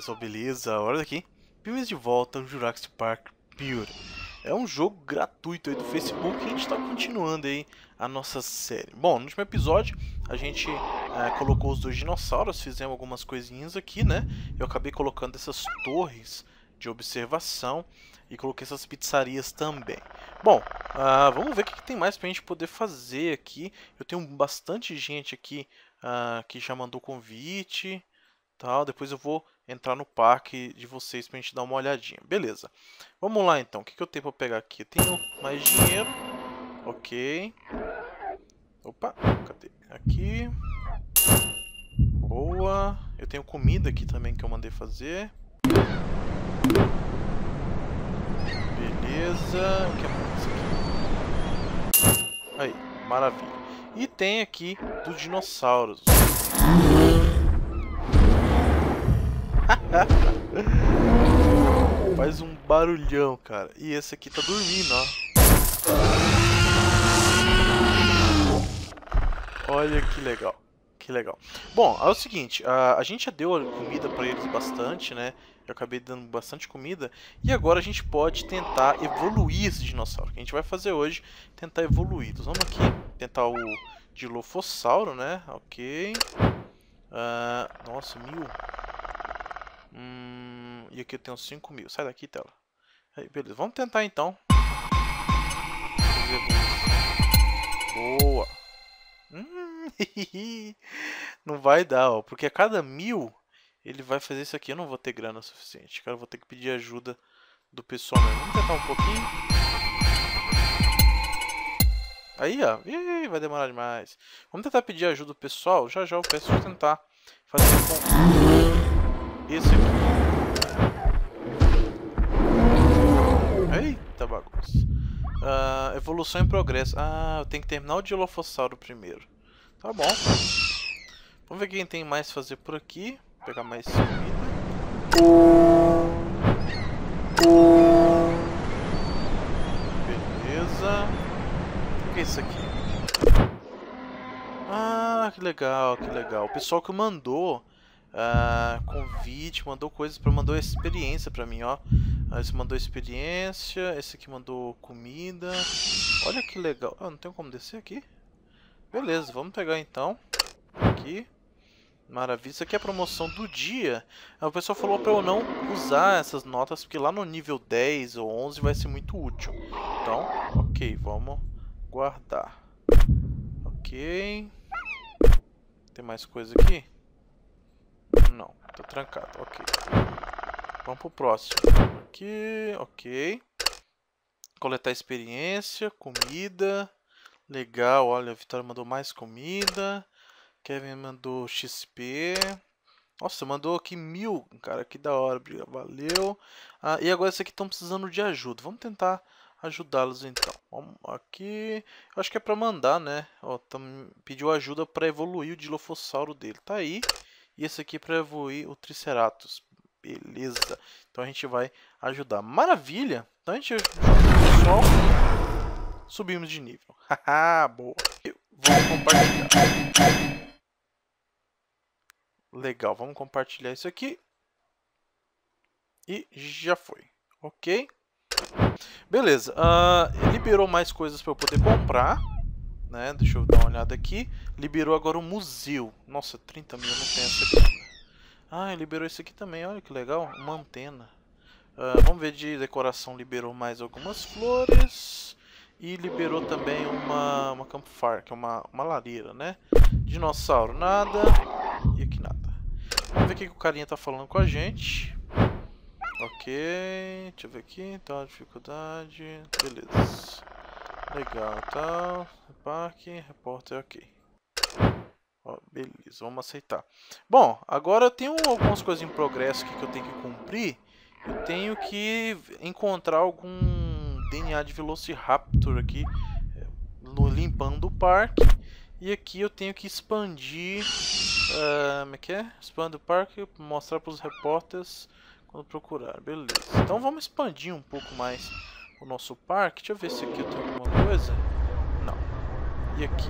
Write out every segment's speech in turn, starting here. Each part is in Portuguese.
pessoal, beleza? Olha daqui, bem de volta no Jurassic Park Pure. É um jogo gratuito aí do Facebook e a gente está continuando aí a nossa série. Bom, no último episódio a gente é, colocou os dois dinossauros, fizemos algumas coisinhas aqui, né? Eu acabei colocando essas torres de observação e coloquei essas pizzarias também. Bom, uh, vamos ver o que, que tem mais para a gente poder fazer aqui. Eu tenho bastante gente aqui uh, que já mandou convite tal. Depois eu vou entrar no parque de vocês pra gente dar uma olhadinha. Beleza. Vamos lá então. O que, que eu tenho pra pegar aqui? Eu tenho mais dinheiro. Ok. Opa, cadê? Aqui. Boa. Eu tenho comida aqui também que eu mandei fazer. Beleza. O que é mais aqui? Aí, maravilha. E tem aqui dos dinossauros. Faz um barulhão, cara. E esse aqui tá dormindo, ó. Olha que legal. Que legal. Bom, é o seguinte, a, a gente já deu comida para eles bastante, né? Eu acabei dando bastante comida. E agora a gente pode tentar evoluir esse dinossauro. O que a gente vai fazer hoje, tentar evoluir. Então, vamos aqui, tentar o Dilofossauro, né? Ok. Uh, nossa, mil. Hum, e aqui eu tenho 5 mil. Sai daqui, tela. Aí, beleza. Vamos tentar então. Boa. Hum, não vai dar, ó. Porque a cada mil ele vai fazer isso aqui. Eu não vou ter grana suficiente. Cara, eu vou ter que pedir ajuda do pessoal mesmo. Vamos tentar um pouquinho. Aí, ó. Ih, vai demorar demais. Vamos tentar pedir ajuda do pessoal. Já já eu peço tentar fazer com... Aqui. Eita bagunça. Uh, evolução em progresso. Ah, eu tenho que terminar o Dilofossauro primeiro. Tá bom. Vamos ver quem tem mais fazer por aqui. Vou pegar mais comida. Beleza. O que é isso aqui? Ah, que legal, que legal. O pessoal que mandou uh, convite, mandou coisas para mandou experiência para mim, ó. Uh, esse mandou experiência, esse aqui mandou comida. Olha que legal. Ah, não tem como descer aqui? Beleza, vamos pegar então. Aqui. Maravilha, isso aqui é a promoção do dia. Ah, o pessoal falou para eu não usar essas notas, porque lá no nível 10 ou 11 vai ser muito útil. Então, ok, vamos guardar. Ok. Tem mais coisa aqui? Não, tá trancado, ok. Vamos pro próximo. Aqui, ok. Coletar experiência, comida. Legal, olha, a Vitória mandou mais comida. Kevin mandou XP. Nossa, mandou aqui mil, cara, que da hora, valeu. Ah, e agora esse aqui estão precisando de ajuda. Vamos tentar ajudá-los então. Vamos aqui. Acho que é para mandar, né? Ó, tam, pediu ajuda para evoluir o Dilofossauro dele. Tá aí. E esse aqui para evoluir o Triceratops. Beleza. Então a gente vai ajudar. Maravilha. Então a gente só subimos de nível. Haha, boa. vou compartilhar. Legal, vamos compartilhar isso aqui. E já foi. Ok? Beleza. Uh, liberou mais coisas para eu poder comprar né? Deixa eu dar uma olhada aqui. Liberou agora o museu. Nossa, 30 mil, não tem essa aqui. Ah, liberou esse aqui também, olha que legal. Uma antena. Uh, vamos ver de decoração, liberou mais algumas flores. E liberou também uma, uma campfire, que é uma, uma lareira, né? Dinossauro, nada. E aqui nada. Vamos ver o que o carinha tá falando com a gente. Ok, deixa eu ver aqui, tá, dificuldade, beleza. Legal, então, parque, repórter, ok. Beleza, vamos aceitar. Bom, agora eu tenho algumas coisas em progresso que eu tenho que cumprir. Eu tenho que encontrar algum DNA de Velociraptor aqui, eh, no, limpando o parque. E aqui eu tenho que expandir... Uh, como é que é? Expande o parque, mostrar para os repórteres quando procurar. Beleza. Então vamos expandir um pouco mais o nosso parque. Deixa eu ver se aqui eu tenho alguma coisa. Não. E aqui?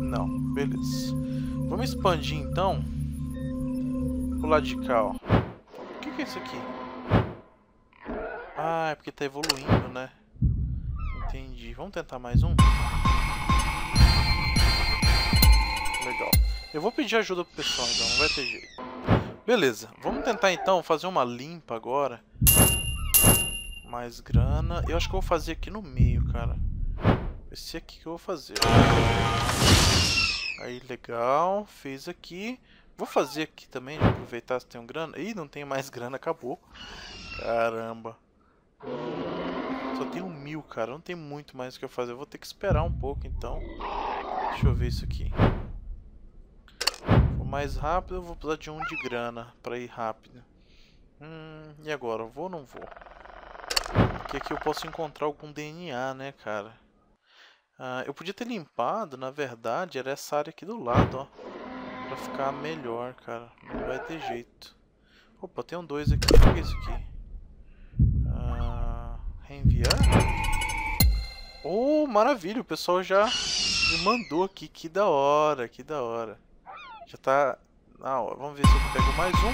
Não. Beleza. Vamos expandir então. Pro lado de cá, ó. O que, que é isso aqui? Ah, é porque tá evoluindo, né? Entendi. Vamos tentar mais um? Legal. Eu vou pedir ajuda pro pessoal, então. Não vai ter jeito. Beleza. Vamos tentar, então, fazer uma limpa agora. Mais grana. Eu acho que eu vou fazer aqui no meio, cara. Esse aqui que eu vou fazer. Aí, legal. Fez aqui. Vou fazer aqui também, aproveitar se tem um grana. Ih, não tem mais grana, acabou. Caramba. Só tem um mil, cara. Não tem muito mais o que eu fazer. Eu vou ter que esperar um pouco, então. Deixa eu ver isso aqui. For mais rápido, eu vou precisar de um de grana pra ir rápido. Hum, e agora? Vou ou não vou? Porque aqui eu posso encontrar algum DNA, né, cara? Ah, eu podia ter limpado, na verdade, era essa área aqui do lado, ó. Pra ficar melhor, cara. Não vai ter jeito. Opa, tem um dois aqui. O que é isso aqui? Ah, reenviar? Oh, maravilha. O pessoal já me mandou aqui. Que da hora, que da hora. Já tá... Ah, ó, vamos ver se eu pego mais um.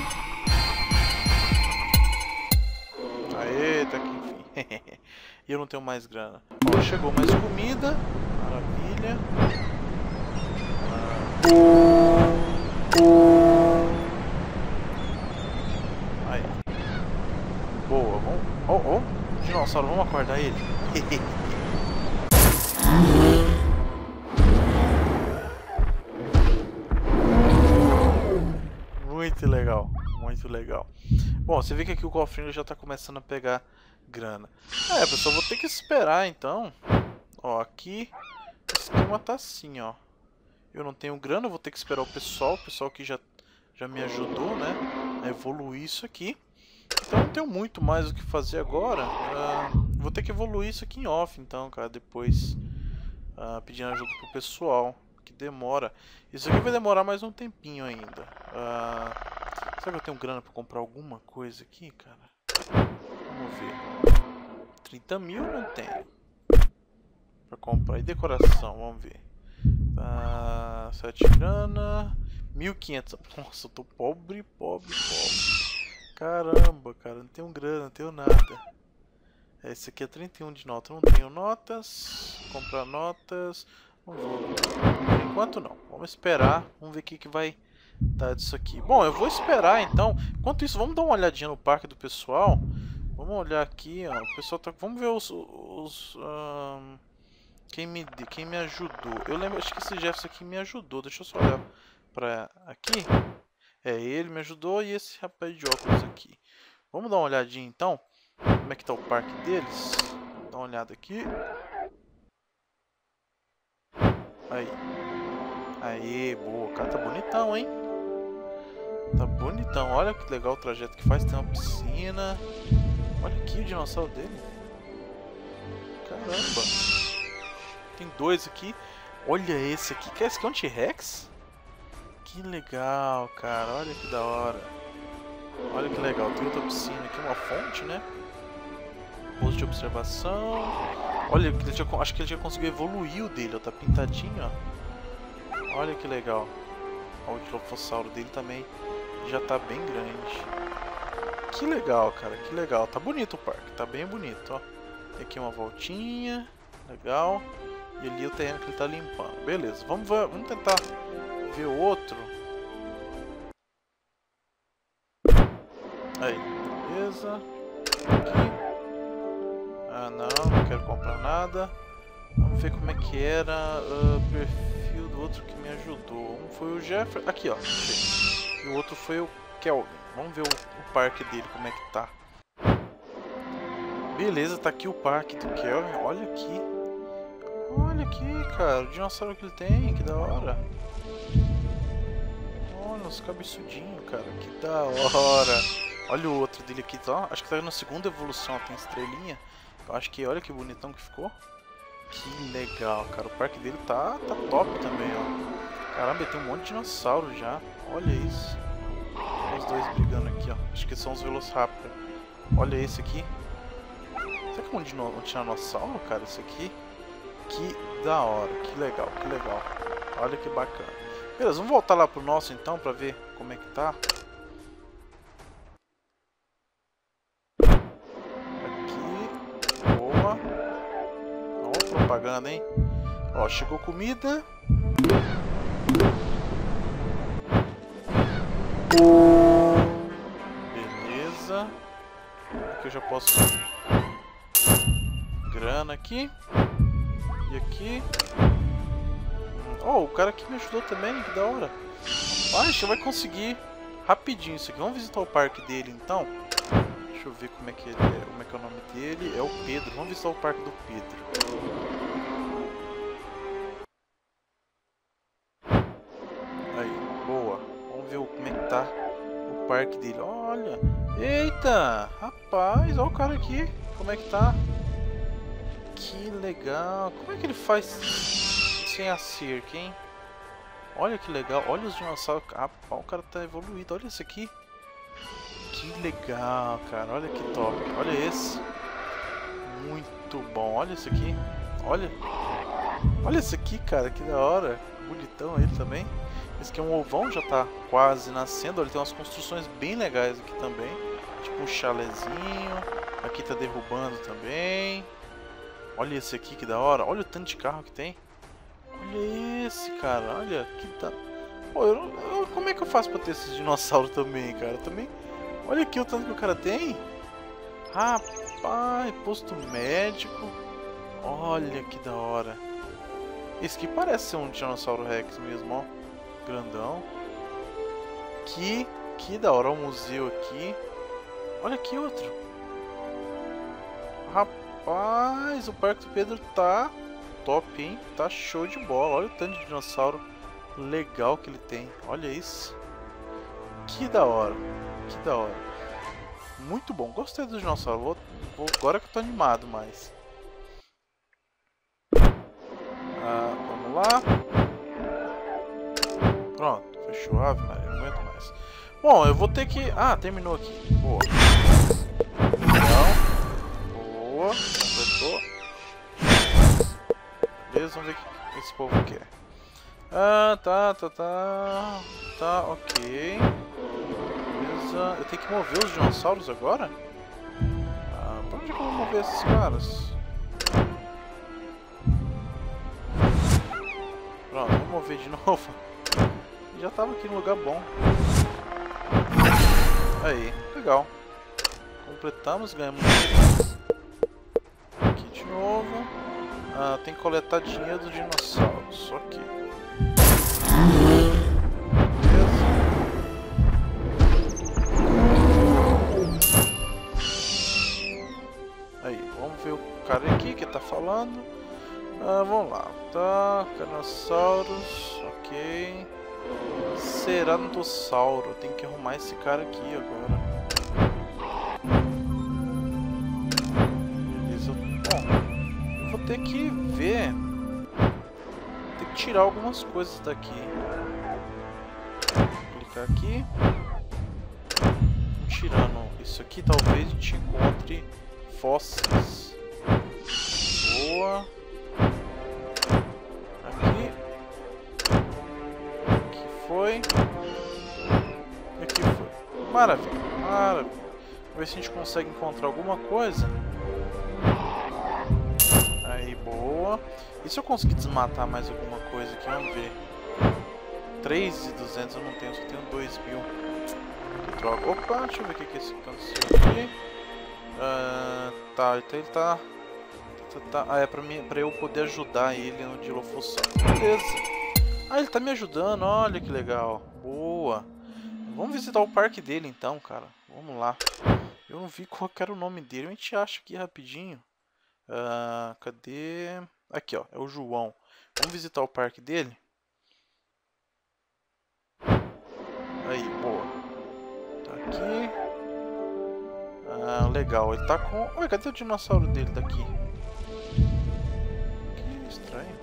Aê, tá aqui. e eu não tenho mais grana. Ó, chegou mais comida. Maravilha. Aí. Boa, vamos. Oh, oh, dinossauro, vamos acordar ele. muito legal, muito legal. Bom, você vê que aqui o cofrinho já está começando a pegar grana. É, pessoal, vou ter que esperar então. Ó, aqui o esquema tá assim, ó. Eu não tenho grana, vou ter que esperar o pessoal, o pessoal que já, já me ajudou, né, a evoluir isso aqui. Então não tenho muito mais o que fazer agora. Uh, vou ter que evoluir isso aqui em off, então, cara, depois uh, pedindo ajuda pro pessoal, que demora. Isso aqui vai demorar mais um tempinho ainda. Uh, será que eu tenho grana pra comprar alguma coisa aqui, cara? Vamos ver. 30 mil não tenho. Pra comprar. E decoração, vamos ver. Tá, 7 grana. 1500. Nossa, eu tô pobre, pobre, pobre. Caramba, cara, não tenho grana, não tenho nada. Esse aqui é 31 de nota. Não tenho notas. Comprar notas. Não vou. Por enquanto não. Vamos esperar. Vamos ver o que, que vai dar disso aqui. Bom, eu vou esperar então. Enquanto isso, vamos dar uma olhadinha no parque do pessoal. Vamos olhar aqui, ó. O pessoal tá. Vamos ver os. os um... Quem me, quem me ajudou? Eu lembro, acho que esse Jefferson aqui me ajudou. Deixa eu só olhar pra aqui. É, ele me ajudou e esse rapaz de óculos aqui. Vamos dar uma olhadinha então. Como é que tá o parque deles? Dar uma olhada aqui. Aí. Aí, boa. O cara tá bonitão, hein? Tá bonitão. Olha que legal o trajeto que faz. Tem uma piscina. Olha aqui o dinossauro dele. Caramba. Tem dois aqui. Olha esse aqui. Que é esse aqui? É um T-Rex? Que legal, cara. Olha que da hora. Olha que legal. Tem outra piscina aqui. Uma fonte, né? Posto de observação. Olha, ele já, acho que ele já conseguiu evoluir o dele. Ó, tá pintadinho, ó. Olha que legal. Ó, o dilofossauro dele também já tá bem grande. Que legal, cara. Que legal. Tá bonito o parque. Tá bem bonito, ó. Tem aqui uma voltinha. Legal. E ali o terreno que ele está limpando. Beleza, vamos, ver, vamos tentar ver o outro. Aí, beleza. Aqui. Ah, não, não quero comprar nada. Vamos ver como é que era o uh, perfil do outro que me ajudou. Um foi o Jeffrey. Aqui, ó. Achei. E o outro foi o Kelvin. Vamos ver o, o parque dele, como é que tá. Beleza, tá aqui o parque do Kelvin. Olha aqui. Olha aqui, cara, o dinossauro que ele tem, que da hora. Olha, os cabeçudinhos, cara, que da hora. Olha o outro dele aqui, tá? Acho que tá na segunda evolução, tem estrelinha. Eu acho que, olha que bonitão que ficou. Que legal, cara. O parque dele tá, tá top também, ó. Caramba, tem um monte de dinossauro já. Olha isso. Os dois brigando aqui, ó. Acho que são os Velociraptor. Olha esse aqui. Será que é um, dino... um tiranossauro, cara, Esse aqui? Que da hora, que legal, que legal. Olha que bacana. Beleza, vamos voltar lá pro nosso então, pra ver como é que tá. Aqui. Boa. Ó, propaganda, hein? Ó, chegou comida. Beleza. Aqui eu já posso... Grana aqui. E aqui. Oh, o cara aqui me ajudou também, que da hora. Ah, a gente vai conseguir rapidinho isso aqui. Vamos visitar o parque dele então. Deixa eu ver como é que é, como é que é o nome dele. É o Pedro. Vamos visitar o parque do Pedro. Parque dele. Olha. Eita! Rapaz, olha o cara aqui. Como é que tá? Que legal. Como é que ele faz sem a cerca, hein? Olha que legal. Olha os dinossauros. Ah, o cara tá evoluído. Olha esse aqui. Que legal, cara. Olha que top. Olha esse. Muito bom. Olha esse aqui. Olha. Olha esse aqui, cara. Que da hora. Bonitão ele também. Esse aqui é um ovão, já tá quase nascendo. Ele tem umas construções bem legais aqui também. Tipo um chalezinho. Aqui tá derrubando também. Olha esse aqui, que da hora. Olha o tanto de carro que tem. Olha esse, cara. Olha que tá. Pô, eu, eu, como é que eu faço pra ter esses dinossauros também, cara? Também. Olha aqui o tanto que o cara tem. Rapaz, posto médico. Olha que da hora. Esse aqui parece ser um Dinossauro Rex mesmo, ó. Grandão. Que, que da hora. o museu aqui. Olha aqui outro. Rapaz, o Parque do Pedro tá top, hein? Tá show de bola. Olha o tanto de dinossauro legal que ele tem. Olha isso. Que da hora. Que da hora. Muito bom. Gostei do dinossauro. Vou, vou, agora que eu tô animado mais. Ah, vamos lá. Fechou. Ave Maria. Não aguento mais. Bom, eu vou ter que... Ah, terminou aqui. Boa. Então. Boa. Completou. Beleza, vamos ver o que esse povo quer. Ah, tá, tá, tá. Tá, ok. Beleza. Eu tenho que mover os dinossauros agora? Ah, pra onde é que eu vou mover esses caras? Pronto, vamos mover de novo. Já tava aqui no lugar bom. Aí, legal. Completamos, ganhamos. Aqui de novo. Ah, tem que coletar dinheiro dos dinossauros. Ok. Aí, vamos ver o cara aqui que tá falando. Ah, vamos lá. Tá, dinossauros. Ok. Cerantossauro. Tem que arrumar esse cara aqui agora. ter que ver. Tem que tirar algumas coisas daqui. Vou clicar aqui. Tirando isso aqui, talvez a gente encontre fósseis. Boa. Maravilha, maravilha. Vamos ver se a gente consegue encontrar alguma coisa. Boa. E se eu conseguir desmatar mais alguma coisa aqui? Vamos ver. 3,200 eu não tenho, só tenho 2 mil. Que droga. Opa, deixa eu ver o que, que é esse aconteceu aqui. Uh, tá, então ele tá... tá, tá ah, é pra, mim, pra eu poder ajudar ele no Dilophosaurus. Beleza. Ah, ele tá me ajudando, olha que legal. Boa. Vamos visitar o parque dele então, cara. Vamos lá. Eu não vi qual era o nome dele. A gente acha aqui rapidinho. Uh, cadê? Aqui, ó. É o João. Vamos visitar o parque dele? Aí, boa. Tá aqui. Ah, legal. Ele tá com... Oi, cadê o dinossauro dele daqui? Que estranho.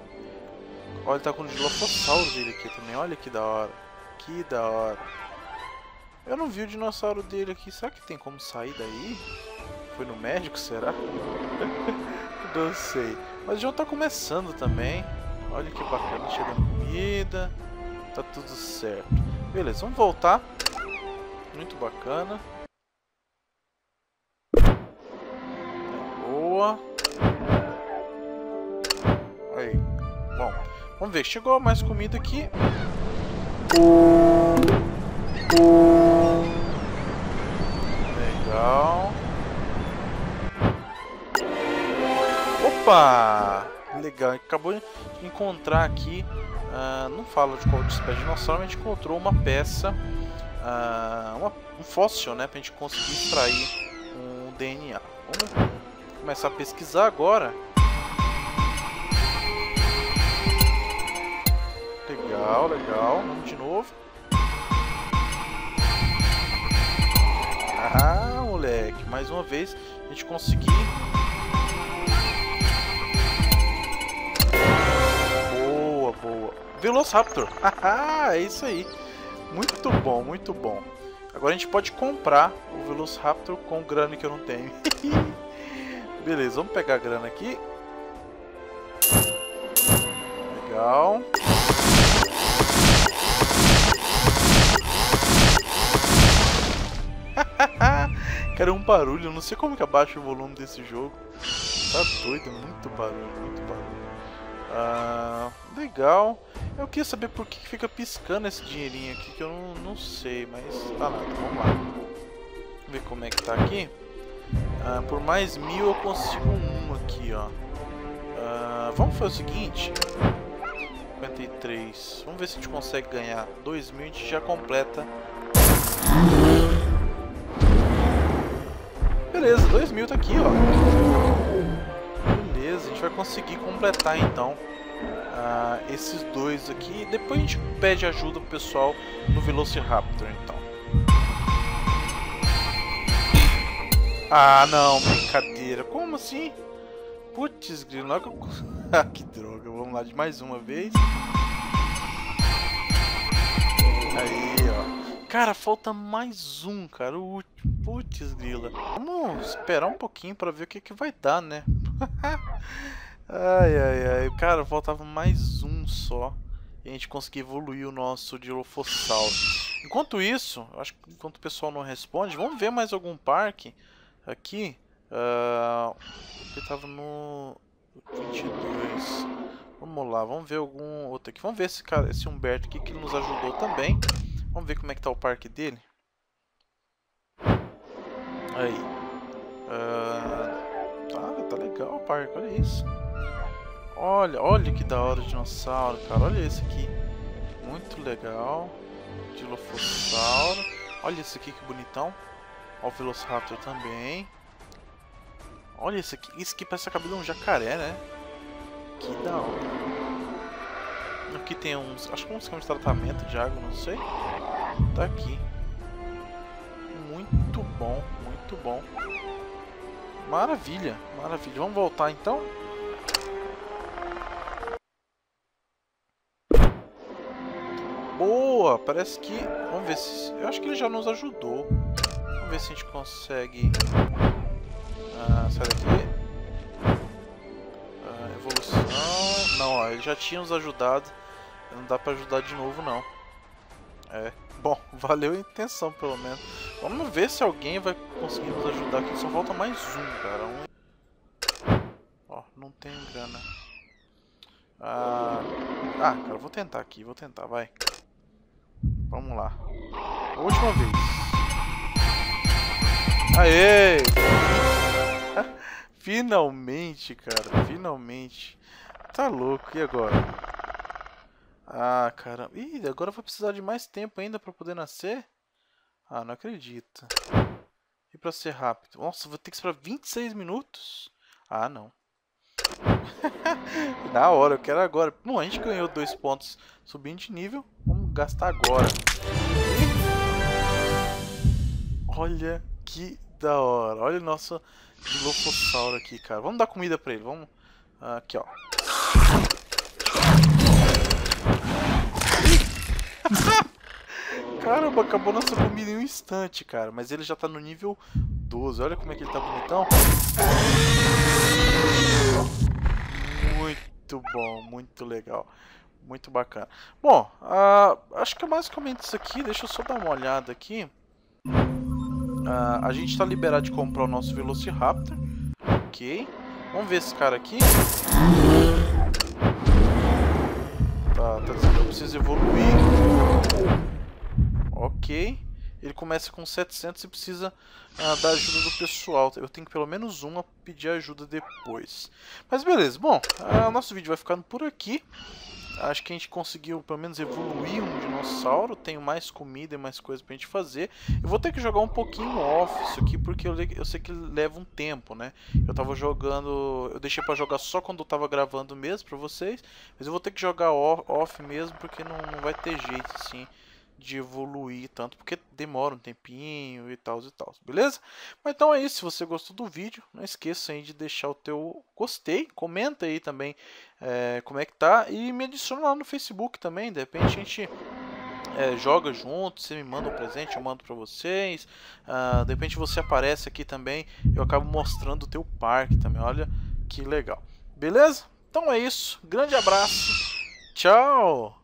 Olha, ele tá com o dilophosauro dele aqui também. Olha que da hora. Que da hora. Eu não vi o dinossauro dele aqui. Será que tem como sair daí? Foi no médico, será? Não sei. Mas já tá começando também. Olha que bacana, chegando comida. Tá tudo certo. Beleza, vamos voltar. Muito bacana. Boa. Vamos ver, chegou mais comida aqui. Legal. Opa! Legal, acabou de encontrar aqui, uh, não falo de qual espécie de dinossauro, a gente encontrou uma peça, uh, uma, um fóssil, né, pra gente conseguir extrair um DNA. Vamos começar a pesquisar agora. Legal, legal. Vamos de novo. Moleque. Mais uma vez a gente conseguir. Boa, boa. Velociraptor. Ah, é isso aí. Muito bom, muito bom. Agora a gente pode comprar o Velociraptor com grana que eu não tenho. Beleza, vamos pegar a grana aqui. Legal. Cara, é um barulho, eu não sei como que abaixa o volume desse jogo. Tá doido, muito barulho, muito barulho. Ah, legal. Eu queria saber por que fica piscando esse dinheirinho aqui, que eu não, não sei, mas tá nada, vamos lá. Vamos ver como é que tá aqui. Ah, por mais mil eu consigo um aqui, ó. Ah, vamos fazer o seguinte. 53. Vamos ver se a gente consegue ganhar 2 mil, a gente já completa beleza, 2 mil tá aqui, ó. Beleza, a gente vai conseguir completar então uh, esses dois aqui. Depois a gente pede ajuda pro pessoal no Velociraptor, então. Ah, não, brincadeira. Como assim? Putz, grilo, eu... ah, que droga. Vamos lá de mais uma vez. Aí. Cara, falta mais um, cara. O último. Putz, grila. Vamos esperar um pouquinho pra ver o que, que vai dar, né? ai, ai, ai. Cara, faltava mais um só. E a gente conseguir evoluir o nosso Dilophosaurus. Enquanto isso, acho que enquanto o pessoal não responde, vamos ver mais algum parque aqui. Uh, que tava no 22. Vamos lá, vamos ver algum outro aqui. Vamos ver esse cara, esse Humberto aqui que nos ajudou também. Vamos ver como é que tá o parque dele. Aí. Uh, tá, tá legal o parque, olha isso. Olha, olha que da hora o dinossauro, cara. Olha esse aqui. Muito legal. Dilophosauro. Olha esse aqui que bonitão. Olha o Velociraptor também. Olha esse aqui. Esse aqui parece a cabelo de um jacaré, né? Que da hora. Aqui tem uns, acho que um esquema de tratamento de água, não sei. Tá aqui. Muito bom, muito bom. Maravilha, maravilha. Vamos voltar então? Boa, parece que... Vamos ver se... Eu acho que ele já nos ajudou. Vamos ver se a gente consegue... Ah, sai daqui. Ah, evolução... Não, ó, ele já tinha nos ajudado. Não dá pra ajudar de novo, não. É. Bom, valeu a intenção, pelo menos. Vamos ver se alguém vai conseguir nos ajudar aqui. Só falta mais um, cara. Um... Ó, não tem grana. Ah, ah cara, vou tentar aqui. Vou tentar, vai. Vamos lá. última vez. Aê! Finalmente, cara. Finalmente. Tá louco. E agora? Ah, cara. Ih, agora vai precisar de mais tempo ainda para poder nascer? Ah, não acredito. E para ser rápido? Nossa, vou ter que esperar 26 minutos? Ah, não. Na hora, eu quero agora. Bom, a gente ganhou dois pontos subindo de nível. Vamos gastar agora. Olha que da hora. Olha o nosso Dilophosauro aqui, cara. Vamos dar comida pra ele. Vamos... Aqui, ó. Caramba, acabou nossa comida em um instante, cara. Mas ele já tá no nível 12. Olha como é que ele tá bonitão. Muito bom, muito legal. Muito bacana. Bom, uh, acho que é basicamente isso aqui. Deixa eu só dar uma olhada aqui. Uh, a gente tá liberado de comprar o nosso Velociraptor. Ok. Vamos ver esse cara aqui. tá dizendo que eu preciso evoluir. Ok. Ele começa com 700 e precisa ah, da ajuda do pessoal. Eu tenho pelo menos um a pedir ajuda depois. Mas beleza. Bom, ah, nosso vídeo vai ficando por aqui. Acho que a gente conseguiu pelo menos evoluir um dinossauro. Tenho mais comida e mais coisa pra gente fazer. Eu vou ter que jogar um pouquinho off isso aqui, porque eu, eu sei que leva um tempo, né? Eu tava jogando... Eu deixei pra jogar só quando eu tava gravando mesmo pra vocês. Mas eu vou ter que jogar off mesmo, porque não, não vai ter jeito assim de evoluir tanto, porque demora um tempinho e tal e tal, beleza? Mas então é isso, se você gostou do vídeo, não esqueça aí de deixar o teu gostei, comenta aí também é, como é que tá e me adiciona lá no Facebook também, de repente a gente é, joga junto, você me manda um presente, eu mando pra vocês, uh, de repente você aparece aqui também, eu acabo mostrando o teu parque também, olha que legal, beleza? Então é isso, grande abraço, tchau!